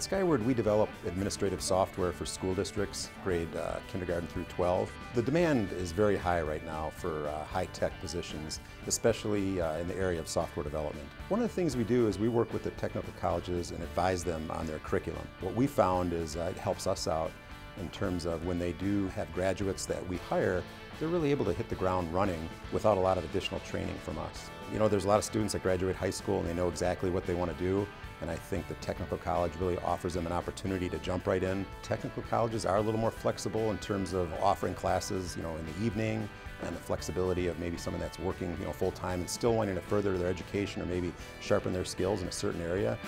At Skyward, we develop administrative software for school districts, grade uh, kindergarten through 12. The demand is very high right now for uh, high-tech positions, especially uh, in the area of software development. One of the things we do is we work with the technical colleges and advise them on their curriculum. What we found is uh, it helps us out in terms of when they do have graduates that we hire, they're really able to hit the ground running without a lot of additional training from us. You know, there's a lot of students that graduate high school and they know exactly what they want to do, and I think the technical college really offers them an opportunity to jump right in. Technical colleges are a little more flexible in terms of offering classes, you know, in the evening and the flexibility of maybe someone that's working, you know, full time and still wanting to further their education or maybe sharpen their skills in a certain area.